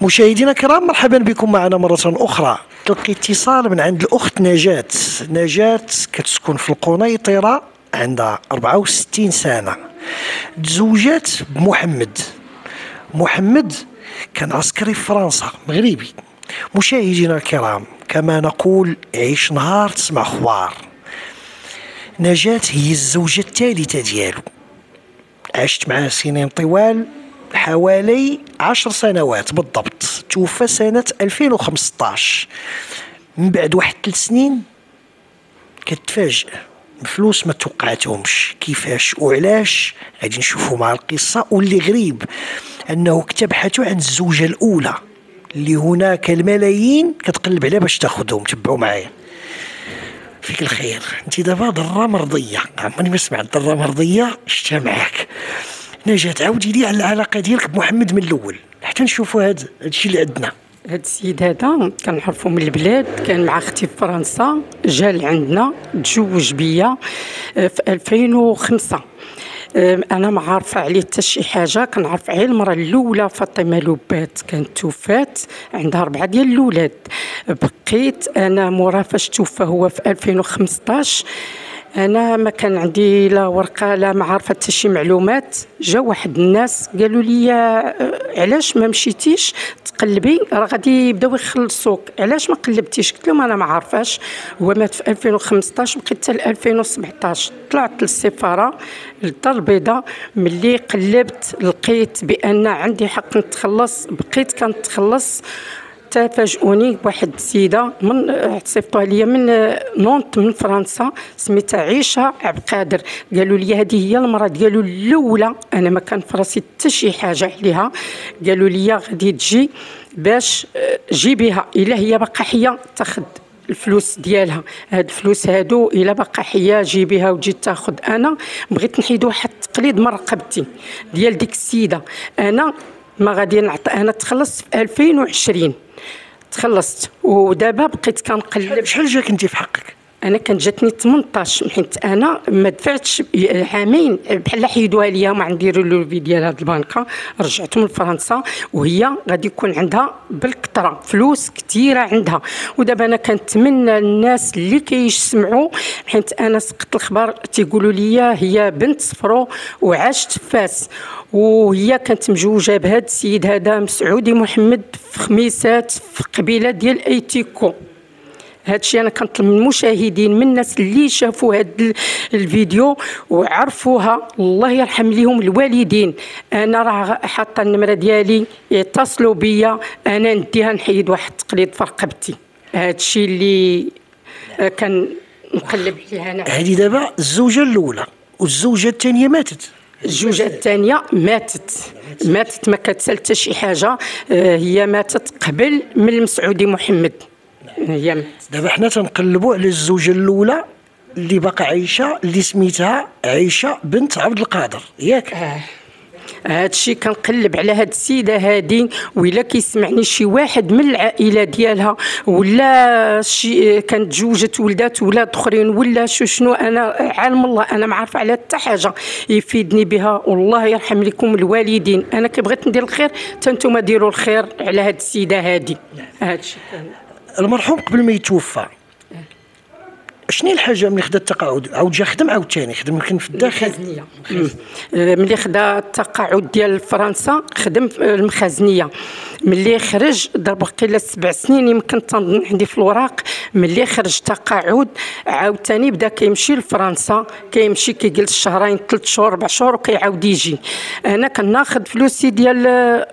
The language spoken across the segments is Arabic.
مشاهدينا الكرام مرحبا بكم معنا مرة أخرى. تلقي اتصال من عند الأخت نجاة. نجاة كتسكن في القنيطرة عندها 64 سنة. تزوجات بمحمد. محمد كان عسكري في فرنسا مغربي. مشاهدينا الكرام كما نقول عيش نهار تسمع أخبار نجاة هي الزوجة الثالثة ديالو. عشت معاه سنين طوال. حوالي عشر سنوات بالضبط. توفى سنة 2015 من بعد واحد ثلاث سنين كتفاجئ. بفلوس ما توقعتهمش. كيفاش وعلاش غادي نشوفوا مع القصة. واللي غريب أنه كتبحث عن الزوجة الأولى. اللي هناك الملايين كتقلب عليها باش تاخذهم تبعوا معايا. فيك الخير. انت دابا ضرة مرضية. عمرني ما سمعت ضرة مرضية. شتا معاك. نجاة عاودي لي على العلاقة ديالك بمحمد من الأول. حتى نشوفوا هذا الشيء اللي عندنا. هاد السيد هذا كنعرفو من البلاد كان مع أختي في فرنسا جا لعندنا تزوج بيا آه، في 2005 آه، أنا ما عارفة عليه حتى شي حاجة كنعرف عليه المرة الأولى فاطمة لوبات كانت توفات عندها اربعه ديال الأولاد. بقيت أنا مورا فاش توفى هو في 2015 أنا ما كان عندي لا ورقة لا ما عارفه حتى شي معلومات. جا واحد الناس قالوا لي آه، علاش ما مشيتيش تقلبي؟ راه غادي يبداو يخلصوك. علاش ما قلبتيش؟ قلت لهم أنا ما عارفاش. هو مات في 2015 بقيت حتى 2017 طلعت للسفارة للدار البيضاء. ملي قلبت لقيت بأن عندي حق نتخلص بقيت كنتخلص. تفاجئوني بواحد السيده من صيفطوها ليا من نونت من فرنسا سميتها عيشة عبد القادر قالوا لي هذه هي المراه ديالو الأولى أنا ما كان في راسي حتى شي حاجة عليها. قالوا لي غادي تجي باش آه، جيبيها إلا هي باقا حيه تاخذ الفلوس ديالها. هاد الفلوس هادو إلا باقا حيه جيبيها وتجي تاخذ أنا. بغيت نحيد واحد التقليد من رقبتي ديال ديك السيدة. أنا ما غادي نعطي أنا تخلصت في 2020 تخلصت. ودابا بقيت كنقلب. شحال جاك انت في حقك؟ أنا كان جاتني 18 حيت أنا ما دفعتش عامين بحال حيدوها ليا ما نديروا له في ديال هاد البنكة رجعت من فرنسا وهي غادي يكون عندها بالكثره فلوس كثيره عندها. ودابا أنا كنتمنى الناس اللي كيسمعوا حيت أنا سقط الخبر تيقولوا لي هي بنت صفرو وعاشت في فاس وهي كانت مجوجة بهذا السيد هذا مسعودي محمد في خميسات في قبيلة ديال أيتيكو. هذا الشيء أنا كنطلب من المشاهدين من الناس اللي شافوا هذا الفيديو وعرفوها الله يرحم لهم الوالدين. أنا راه حاطه النمره ديالي يتصلوا بيا أنا نديها نحيد واحد التقليد في رقبتي. هذا الشيء اللي كان نقلب عليها أنا. هذه دابا الزوجة الأولى والزوجة الثانية ماتت. الزوجة الثانية ماتت. ماتت ما كتسال حتى شي حاجة. آه، هي ماتت قبل من المسعودي محمد. هي دابا حنا تنقلبوا على الزوجة الأولى اللي باقا عايشة اللي سميتها عائشه بنت عبد القادر. ياك؟ آه. هذا الشيء كنقلب على هاد السيدة هادي وإلا كيسمعني شي واحد من العائلة ديالها ولا شي كانت تزوجت ولدات ولاد أخرين ولا شو شنو أنا عالم الله أنا ما عارفة على حتى حاجة يفيدني بها. والله يرحم لكم الوالدين. أنا كبغيت ندير الخير حتى نتوما ديروا الخير على هاد السيدة هادي. هذا الشيء المرحوم قبل ما يتوفى. شنو الحاجة ملي خدا التقاعد؟ عاود جا خدم عاود ثاني خدم يمكن في الداخل. المخازنيه ملي خدا التقاعد ديال فرنسا خدم في المخازنية. ملي خرج ضرب قيلة سبع سنين يمكن تنظن عندي في الوراق. ملي خرج تقاعد عاوتاني بدا كيمشي لفرنسا. كيمشي كيجلس شهرين ثلاث شهور أربع شهور وكيعاود يجي. أنا كناخذ فلوسي ديال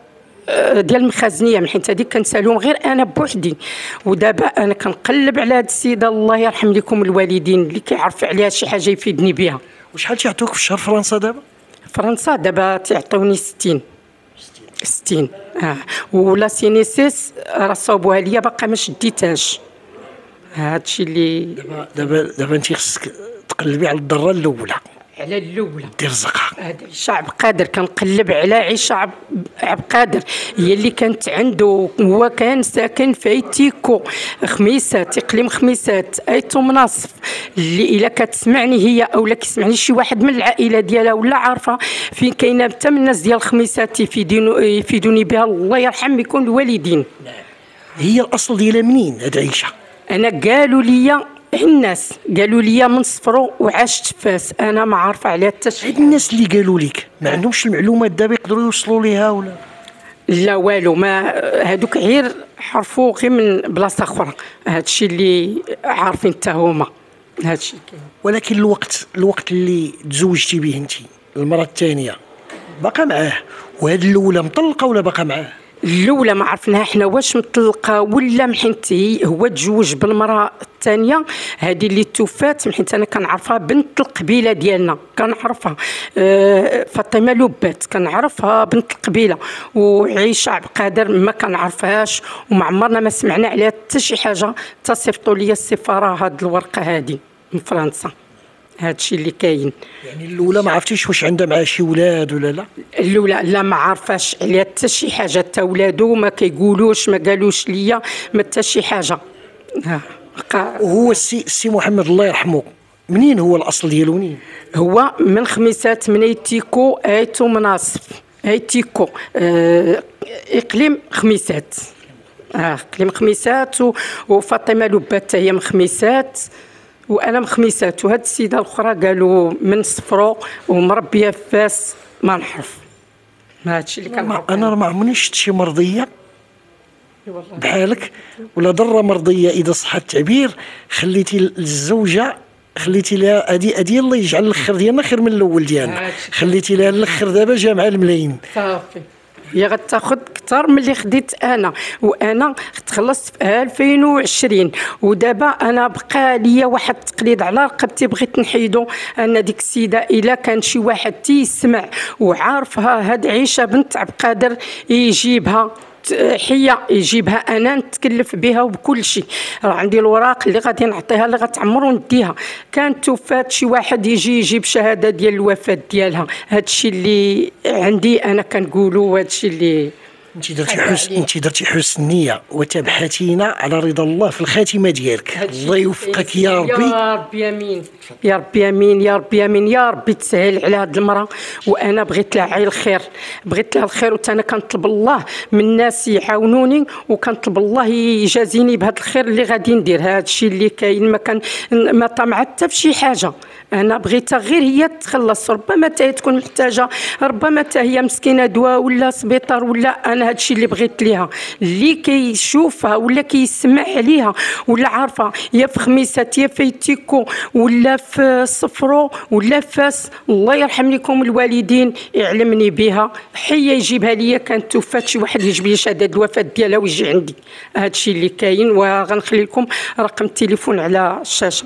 ديال المخازنية. من حيت هذيك كنسألهم غير أنا بوحدي. ودابا أنا كنقلب على هاد السيدة. الله يرحم لكم الوالدين اللي كيعرف عليها شي حاجة يفيدني بها. وشحال تيعطوك في الشهر فرنسا دابا؟ فرنسا دابا تيعطيوني 60 60 آه. و la CNSS راه صاوبوها ليا باقا ما شديتهاش. هادشي اللي دابا دابا دابا انت خصك تقلبي على الضرة الأولى. على الأولى. دير زقها هذا عيشه عبد القادر كنقلب على عيشه عبد القادر هي اللي كانت عنده هو كان ساكن في ايتيكو خميسات إقليم خميسات ايتو مناصف اللي إلا كتسمعني هي أو لا كيسمعني شي واحد من العائلة ديالها ولا عارفة فين كاينة حتى من الناس ديال خميسات يفيدوني يفيدوني بها. الله يرحم يكون الوالدين. هي الأصل ديالها منين هاد عيشه أنا قالوا لي الناس قالوا لي من صفرو وعاشت فاس أنا ما عارفة عليها حتى شي الناس اللي قالوا لك ما عندهمش المعلومات دابا يقدروا يوصلوا ليها ولا؟ لا والو ما هادوك غير حرفوا غير من بلاصة أخرى. هادشي اللي عارفين حتى هما. هادشي. ولكن الوقت الوقت اللي تزوجتي به انت المرة الثانية باقا معاه. وهاد الأولى مطلقة ولا باقا معاه؟ الأولى ما عرفناها حنا واش مطلقة ولا محنت هي هو تزوج بالمرأة الثانية. هذه اللي توفات محيت أنا كنعرفها بنت القبيلة ديالنا كنعرفها. آه فاطمة لبات كنعرفها بنت القبيلة. وعيشة عبد القادر ما كنعرفهاش وما عمرنا ما سمعنا عليها حتى شي حاجة. تصيفطوا لي السفارة هاد الورقة هذه من فرنسا. هادشي اللي كاين. يعني الأولى ما عرفتيش واش عندها معاه شي ولاد ولا لا؟ الأولى لا ما عارفاش عليها حتى شي حاجة حتى ولادو ما كيقولوش ما قالوش ليا ما حتى شي حاجة. وهو السي السي محمد الله يرحمه. منين هو الأصل ديالو؟ منين؟ هو من خميسات من ايتيكو ايتو مناصف ايتيكو آه إقليم خميسات. آه إقليم خميسات وفاطمة لبات هي من خميسات. وأنا من خميسات وهاد السيدة الأخرى قالوا من صفرو ومربية في فاس ما نعرف ما هادشي اللي كنعرف أنا ما عمرني شفت شي مرضية. بحالك. ولا ضرة مرضية إذا صح التعبير. خليتي الزوجة خليتي لها هادي هادي الله يجعل الآخر ديالنا خير من الأول ديالنا. خليتي لها الآخر دابا جا مع الملايين. صافي. هي غتاخد أكثر من اللي خديت أنا وأنا تخلصت في 2020 ودابا أنا بقى ليا واحد التقليد على رقبتي بغيت نحيدو أن ديك السيدة إلا كان شي واحد تيسمع وعارفها هاد عيشة بنت عبد القادر يجيبها. حية يجيبها أنا نتكلف بها وبكل شيء. راه عندي الوراق اللي غادي نعطيها اللي غتعمر ونديها كانت توفات شي واحد يجي يجيب شهادة ديال الوفاة ديالها. هادشي اللي عندي أنا كنقولوا وهادشي اللي انت درتي حسن. انت درتي حسن نية وتبحثينا على رضا الله في الخاتمة ديالك. الله يوفقك يا ربي. يا ربي آمين. يا ربي آمين يا ربي آمين. يا ربي تسهل على هاد المرأة. وأنا بغيت لها عيل الخير بغيت لها الخير وتا أنا كنطلب الله من الناس يعاونوني وكنطلب الله يجازيني بهذا الخير اللي غادي ندير. هذا الشيء اللي كاين ما كان ما طمع حتى في شي حاجة. أنا بغيتها غير هي تخلص. ربما تكون محتاجة ربما هي مسكينة دواء ولا سبيطار ولا أنا هذا الشيء اللي بغيت ليها. اللي كيشوفها ولا كيسمع عليها ولا عارفة يا في خميسات يا في تيكو ولا في صفرو ولا فاس الله يرحم لكم الوالدين يعلمني بها حيه يجيبها ليا كانت توفات شي واحد يجيب لي شهادة الوفاة ديالها ويجي عندي. هذا الشيء اللي كاين وغنخلي لكم رقم التليفون على الشاشة.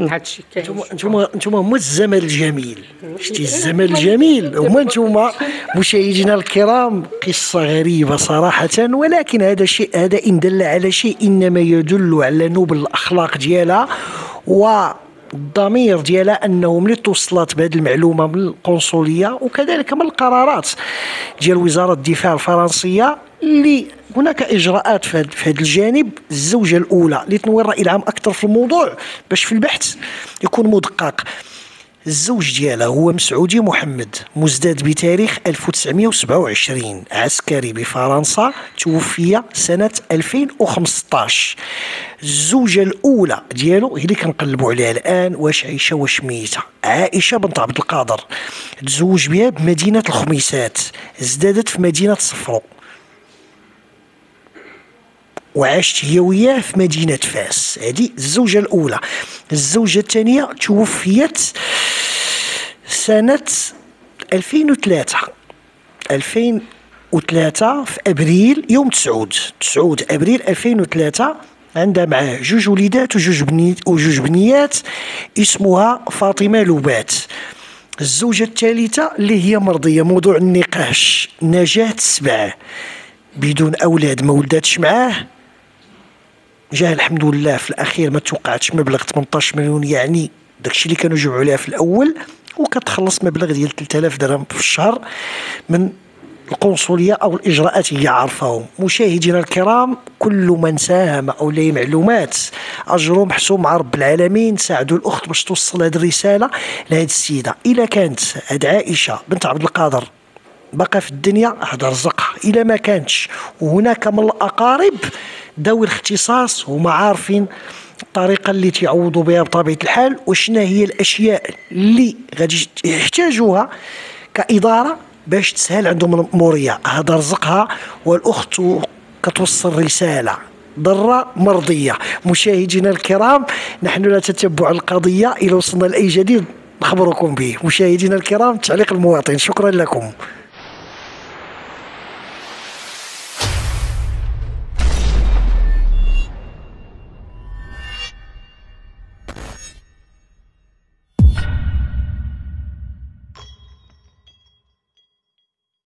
هذا الشيء كاين أنتم أنتم هما الزمن الجميل. شتي الزمن الجميل. هما أنتم مشاهدينا الكرام قصة غريبة صراحة ولكن هذا الشيء هذا إن دل على شيء إنما يدل على نبل الأخلاق ديالها و الضمير ديالها أنه ملي توصلت بهذه المعلومة من القنصلية وكذلك من القرارات ديال وزارة الدفاع الفرنسية اللي هناك إجراءات في هذا- الجانب الزوجة الأولى اللي الراي العام أكثر في الموضوع باش في البحث يكون مدقق. الزوج ديالها هو مسعودي محمد مزداد بتاريخ 1927 عسكري بفرنسا توفي سنة 2015 الزوجة الأولى ديالو هي اللي كنقلبوا عليها الآن واش عايشة واش ميتة؟ عائشة بنت عبد القادر. تزوج بها بمدينة الخميسات ازدادت في مدينة صفرو. وعاشت هي وياه في مدينة فاس. هذه الزوجة الأولى. الزوجة الثانية توفيت سنة 2003 2003 في أبريل يوم تسعود. تسعود أبريل 2003 عندها معاه جوج وليدات وجوج بني وجوج بنيات اسمها فاطمة لوبات. الزوجة الثالثة اللي هي مرضية موضوع النقاش. نجاة سبعة بدون أولاد ما ولداتش معاه. جاه الحمد لله في الأخير ما توقعتش مبلغ 18 مليون يعني داكشي اللي كانوا جمعوا عليها في الأول وكتخلص مبلغ ديال 3000 درهم في الشهر من القنصلية أو الإجراءات هي عارفاهم. مشاهدينا الكرام كل من ساهم أو لي معلومات أجره محسوب مع رب العالمين. ساعدوا الأخت باش توصل هذه الرسالة لهذه السيدة. إلا كانت هاد عائشة بنت عبد القادر باقا في الدنيا هذا رزقها. إلا ما كانتش وهناك من الأقارب ذوي الاختصاص هما عارفين الطريقة اللي تيعوضوا بها بطبيعة الحال وشنا هي الأشياء اللي غادي يحتاجوها كإدارة باش تسهل عندهم الاموريه هذا رزقها والأخت كتوصل رسالة ضرة مرضية. مشاهدينا الكرام نحن نتتبع القضية إلى وصلنا لأي جديد نخبركم به. مشاهدينا الكرام تعليق المواطن. شكرا لكم.